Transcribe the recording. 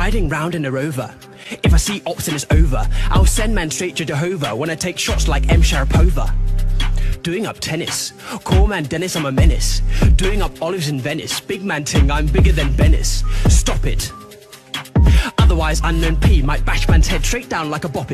Riding round in a rover. If I see ops and it's over, I'll send man straight to Jehovah when I take shots like M. Sharapova. Doing up tennis. Call man Dennis, I'm a menace. Doing up olives in Venice. Big man ting, I'm bigger than Venice. Stop it. Otherwise, unknown P might bash man's head straight down like a bop.